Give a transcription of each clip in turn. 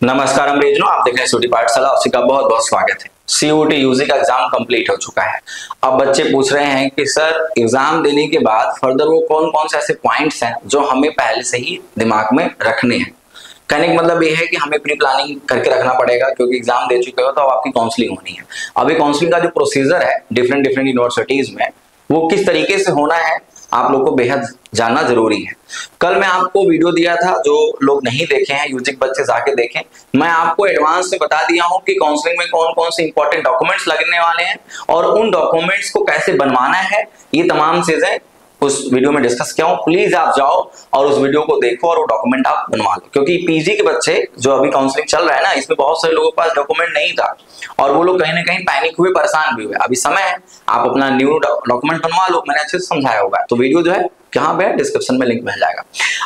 नमस्कार अंग्रेज़ों आप देख रहे हैं सूटी पाठशाला का बहुत बहुत स्वागत है। सीओटी यूजी का एग्ज़ाम कंप्लीट हो चुका है। अब बच्चे पूछ रहे हैं कि, सर एग्ज़ाम देने के बाद फर्दर वो कौन कौन से ऐसे पॉइंट्स हैं जो हमें पहले से ही दिमाग में रखने हैं? कहने का मतलब ये है कि हमें प्री प्लानिंग करके रखना पड़ेगा, क्योंकि एग्ज़ाम दे चुके हो तो अब आपकी काउंसलिंग होनी है। अभी काउंसलिंग का जो प्रोसीजर है डिफरेंट डिफरेंट यूनिवर्सिटीज में, वो किस तरीके से होना है आप लोग को बेहद जानना ज़रूरी है। कल मैं आपको वीडियो दिया था, जो लोग नहीं देखे हैं, यूजिक बच्चे जाके देखें। मैं आपको एडवांस से बता दिया हूँ कि काउंसलिंग में कौन कौन से इंपॉर्टेंट डॉक्यूमेंट्स लगने वाले हैं और उन डॉक्यूमेंट्स को कैसे बनवाना है, ये तमाम चीज़ें उस वीडियो में डिस्कस किया हूँ। प्लीज़ आप जाओ और उस वीडियो को देखो और वो डॉक्यूमेंट आप बनवा लो। क्योंकि पीजी के बच्चे जो अभी काउंसलिंग चल रहा है ना, इसमें बहुत सारे लोगों के पास डॉक्यूमेंट नहीं था। और वो लोग कहीं ना कहीं पैनिक हुए, परेशान भी हुए। अभी समय है, आप अपना न्यू डॉक्यूमेंट बनवा लो। मैंने अच्छे से समझाया होगा। तो वीडियो जो है कहाँ पे डिस्क्रिप्शन में लिंक मिल जाएगा।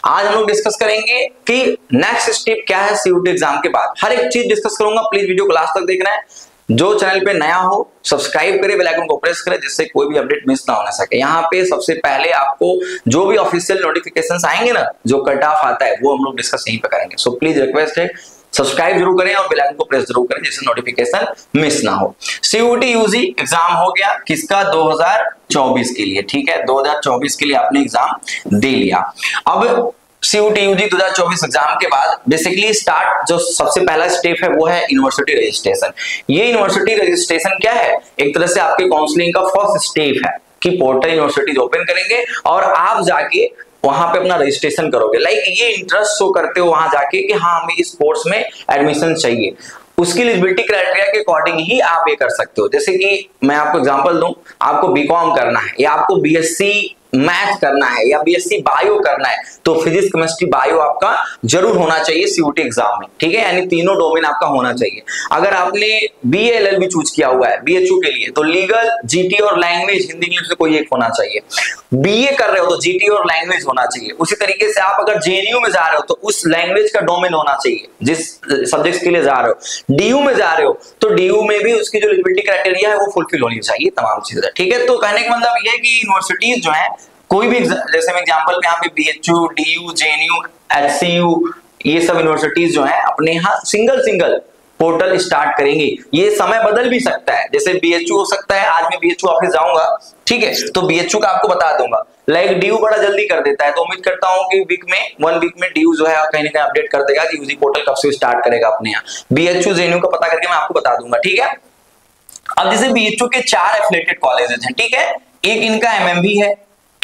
आज हम लोग डिस्कस करेंगे कि नेक्स्ट स्टेप क्या है सीयूटी एग्ज़ाम के बाद। हर एक चीज़ डिस्कस करूँगा। प्लीज़ वीडियो को लास्ट तक देखना है। जो चैनल पे नया हो सब्सक्राइब करें बेल आइकन को प्रेस करें, जिससे कोई भी अपडेट मिस ना होने सके। यहाँ पे सबसे पहले आपको जो भी ऑफिशियल नोटिफिकेशन आएँगे ना, जो कट ऑफ़ आता है, वो हम लोग डिस्कस यहीं पे करेंगे। सो प्लीज़ रिक्वेस्ट है सब्सक्राइब ज़रूर करें और बेल आइकन को प्रेस ज़रूर करें, जिससे नोटिफिकेशन मिस ना हो। सीयूटी यूजी एग्ज़ाम हो गया किसका? 2024 के लिए, ठीक है? 2024 के लिए आपने एग्ज़ाम दे लिया। अब सीयूटी यूजी 2024 एग्ज़ाम के बाद बेसिकली स्टार्ट जो सबसे पहला स्टेप है, वो है यूनिवर्सिटी रजिस्ट्रेशन ये यूनिवर्सिटी रजिस्ट्रेशन क्या है? एक तरह से आपके काउंसलिंग का फ़र्स्ट स्टेप है कि पोर्टल यूनिवर्सिटीज ओपन करेंगे और आप जाके वहाँ पे अपना रजिस्ट्रेशन करोगे. लाइक like ये इंटरेस्ट शो करते हो वहाँ जाके कि हाँ हमें इस कोर्स में एडमिशन चाहिए. उसकी एलिजिबिलिटी क्राइटेरिया के अकॉर्डिंग ही आप ये कर सकते हो. जैसे कि मैं आपको एग्जांपल दूँ, आपको बीकॉम करना है या आपको बीएससी मैथ करना है या बीएससी बायो करना है तो फिजिक्स केमिस्ट्री बायो आपका ज़रूर होना चाहिए सीयूटी एग्ज़ाम में, ठीक है? यानी तीनों डोमेन आपका होना चाहिए। अगर आपने B L L B choose किया हुआ है बीएचयू के लिए तो लीगल जीटी और लैंग्वेज हिंदी इंग्लिश से कोई एक होना चाहिए। बीए कर रहे हो तो जीटी और लैंग्वेज होना चाहिए। उसी तरीके से आप अगर जेएनयू में जा रहे हो तो उस लैंग्वेज का डोमेन होना चाहिए, जिस सब्जेक्ट के लिए जा रहे हो। डीयू में जा रहे हो तो डीयू में भी उसकी जो एलिजिबिलिटी क्राइटेरिया है, वो फुलफिल होनी चाहिए, तमाम चीज़ें। ठीक है? तो कहने का मतलब ये है कि यूनिवर्सिटीज जो है कोई भी जैसे मैं एग्जांपल पे यहाँ पे B H U D U J N U H C U ये सब यूनिवर्सिटीज जो है, अपने यहाँ सिंगल सिंगल पोर्टल स्टार्ट करेंगे। ये समय बदल भी सकता है। जैसे बीएचयू हो सकता है, आज मैं बीएचयू ऑफ़िस जाऊँगा, ठीक है? तो बीएचयू का आपको बता दूँगा। लाइक DU बड़ा जल्दी कर देता है तो उम्मीद करता हूँ कि वीक में वन वीक में DU जो है, कहीं ना कहीं अपडेट कर देगा कि यूजी पोर्टल कब से स्टार्ट करेगा अपने यहाँ। बीएचयू जेएनयू का पता करके मैं आपको बता दूँगा, ठीक है? अब जैसे बीएचयू के चार एफिलेटेड कॉलेजेस हैं, ठीक है? एक इनका एमएमबी है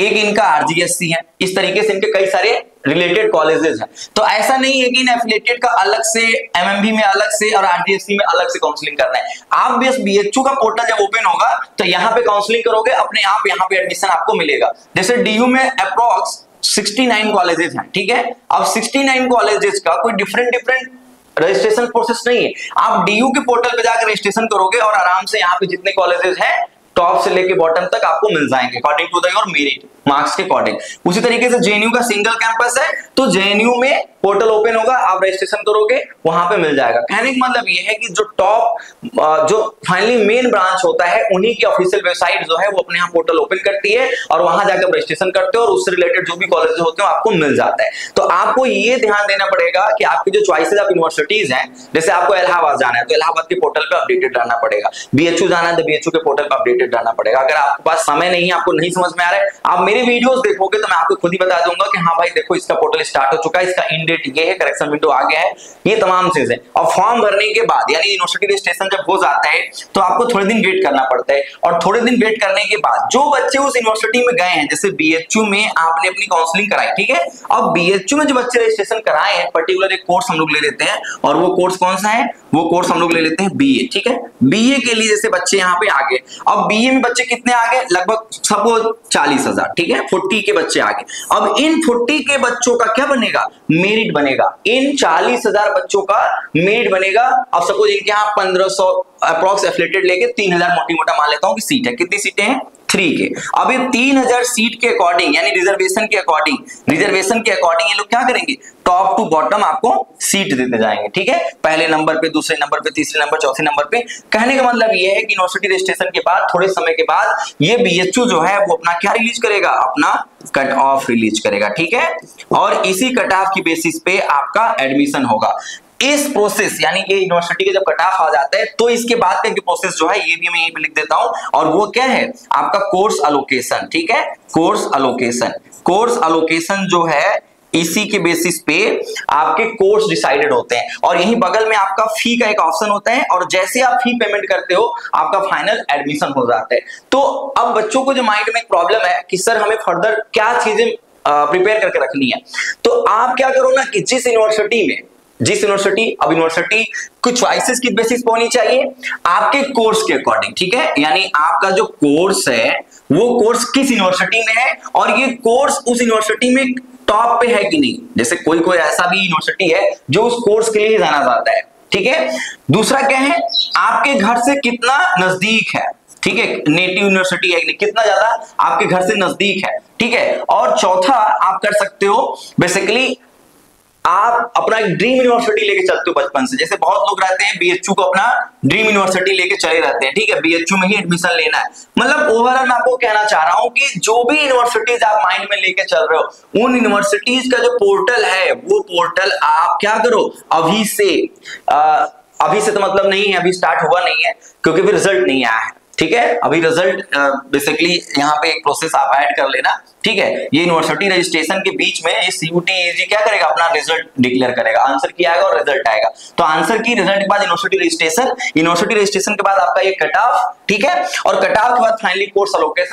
एक इनका आरजीएससी है। इस तरीके से इनके कई सारे रिलेटेड कॉलेजेस हैं। तो ऐसा नहीं है कि इन एफिलेटेड का अलग से एमएमबी में अलग से और आरजीएससी में अलग से काउंसलिंग करना है। आप भी बीएचयू का पोर्टल जब ओपन होगा तो यहाँ पे काउंसलिंग करोगे, अपने आप यहाँ पे एडमिशन आपको मिलेगा। जैसे डीयू में अप्रोक्स 69 कॉलेजेस हैं, ठीक है? अब 69 कॉलेजेस का कोई डिफरेंट डिफरेंट रजिस्ट्रेशन प्रोसेस नहीं है। आप डीयू के पोर्टल पे जाकर रजिस्ट्रेशन करोगे और आराम से यहाँ पे जितने कॉलेजेस हैं टॉप से लेके बॉटम तक आपको मिल जाएँगे according to the your merit marks के अकॉर्डिंग उसी तरीके से जेएनयू का सिंगल कैंपस है तो जेएनयू में पोर्टल ओपन होगा, आप रजिस्ट्रेशन करोगे, वहाँ पे मिल जाएगा. कहने का मतलब ये है कि जो टॉप जो फाइनली मेन ब्रांच होता है, उन्हीं की ऑफिशियल वेबसाइट जो है, वो अपने यहाँ पोर्टल ओपन करती है और वहाँ जाकर रजिस्ट्रेशन करते हो और उससे रिलेटेड जो भी कॉलेज होते हैं आपको मिल जाता है. तो आपको ये ध्यान देना पड़ेगा कि आपकी जो चॉइसेस ऑफ़ यूनिवर्सिटीज हैं, जैसे आपको इलाहाबाद जाना है तो इलाहाबाद के पोर्टल पर अपडेटेड रहना पड़ेगा. बीएचयू जाना है तो बीएचयू के पोर्टल पर अपडेटेड रहना पड़ेगा। अगर आपके पास समय नहीं आपको नहीं समझ में आ रहा है, आप मेरे वीडियोस देखोगे तो मैं आपको खुद ही बता दूँगा कि हाँ भाई, देखो, इसका पोर्टल स्टार्ट हो चुका है, इसका इन डेट ये है करेक्शन विंडो आ गया है, ये तमाम चीज़ें। और फॉर्म भरने के बाद, यानी यूनिवर्सिटी रजिस्ट्रेशन जब हो जाता है तो आपको थोड़े दिन वेट करना पड़ता है। और थोड़े दिन वेट करने के बाद, जो बच्चे उस यूनिवर्सिटी में गए हैं, जैसे बीएचयू में आपने अपनी काउंसलिंग कराई, ठीक है? अब बीएचयू में जो बच्चे रजिस्ट्रेशन कराए हैं पर्टिकुलर एक कोर्स हम लोग ले लेते हैं, और वो कोर्स कौन सा है? वो कोर्स हम लोग ले लेते हैं बीए ठीक है? बीए के लिए जैसे बच्चे यहाँ पे आ गए अब बीए में बच्चे कितने आ गए लगभग सपोज़ चालीस हज़ार, ठीक है? फोर्टी के बच्चे आ गए अब इन फोर्टी के बच्चों का क्या बनेगा? मेरिट बनेगा। इन चालीस हज़ार बच्चों का मेरिट बनेगा। अब सपोज़ इनके यहाँ पंद्रह सौ अप्रोक्स एफिलेटेड लेके तीन हज़ार मोटी मोटा मान लेता हूँ कि सीट है। कितनी सीटें हैं? थ्री के। अब ये तीन हज़ार सीट के अकॉर्डिंग यानी रिजर्वेशन के अकॉर्डिंग रिजर्वेशन के अकॉर्डिंग ये लोग क्या करेंगे? टॉप टू बॉटम आपको सीट देते जाएँगे, ठीक है? पहले नंबर पे, दूसरे नंबर पे, तीसरे नंबर चौथे नंबर पे। कहने का मतलब ये है कि यूनिवर्सिटी रजिस्ट्रेशन के बाद, थोड़े समय के बाद, ये बीएचयू जो है, वो अपना क्या रिलीज़ करेगा? अपना कट ऑफ़ रिलीज़ करेगा, ठीक है? और इसी कट ऑफ़ की बेसिस पे आपका एडमिशन होगा। इस प्रोसेस यानी ये यूनिवर्सिटी के जब कट ऑफ़ आ जाता है तो इसके बाद का प्रोसेस जो है, ये भी मैं यहीं पे लिख देता हूँ। और वो क्या है? आपका कोर्स अलोकेशन ठीक है? कोर्स अलोकेशन कोर्स अलोकेशन जो है, इसी के बेसिस पे आपके कोर्स डिसाइडेड होते हैं। और यही बगल में आपका फ़ी का एक ऑप्शन होता है, और जैसे आप फ़ी पेमेंट करते हो, आपका फाइनल एडमिशन हो जाता है। तो अब बच्चों को जो माइंड में प्रॉब्लम है कि, सर, हमें फर्दर क्या चीज़ें प्रिपेयर करके रखनी है? तो आप क्या करो ना कि जिस यूनिवर्सिटी में जिस यूनिवर्सिटी अब यूनिवर्सिटी कुछ च्वाइसेस की बेसिस पे होनी चाहिए। आपके कोर्स के अकॉर्डिंग ठीक है? यानी आपका जो कोर्स है, वो कोर्स किस यूनिवर्सिटी में है और ये कोर्स उस यूनिवर्सिटी में टॉप पे है कि नहीं? जैसे कोई कोई ऐसा भी यूनिवर्सिटी है जो उस कोर्स के लिए जाना जाता है, ठीक है? दूसरा क्या है? आपके घर से कितना नज़दीक है, ठीक है? नेटिव यूनिवर्सिटी है कितना ज़्यादा आपके घर से नज़दीक है, ठीक है? और चौथा, आप कर सकते हो बेसिकली आप अपना एक ड्रीम यूनिवर्सिटी लेके चलते हो बचपन से। जैसे बहुत लोग रहते हैं बीएचयू को अपना ड्रीम यूनिवर्सिटी लेके चले रहते हैं ठीक है? बीएचयू में ही एडमिशन लेना है। मतलब ओवरऑल मैं आपको कहना चाह रहा हूँ कि जो भी यूनिवर्सिटीज आप माइंड में लेके चल रहे हो उन यूनिवर्सिटीज का जो पोर्टल है वो पोर्टल आप क्या करो? अभी से आ, अभी से तो मतलब नहीं है अभी स्टार्ट हुआ नहीं है क्योंकि रिज़ल्ट नहीं आया है। ठीक है? अभी रिज़ल्ट बेसिकली यहाँ पे एक प्रोसेस आप ऐड कर लेना, ठीक है? ये यूनिवर्सिटी रजिस्ट्रेशन के बीच में ये सीयूटी क्या करेगा? अपना रिज़ल्ट डिक्लेयर करेगा। आंसर किया आएगा और रिज़ल्ट आएगा। तो आंसर की रिज़ल्ट के बाद यूनिवर्सिटी रजिस्ट्रेशन यूनिवर्सिटी रजिस्ट्रेशन के बाद आपका ये कट ऑफ़ ठीक है? और कट ऑफ़ के बाद फाइनली कोर्स अलोकेशन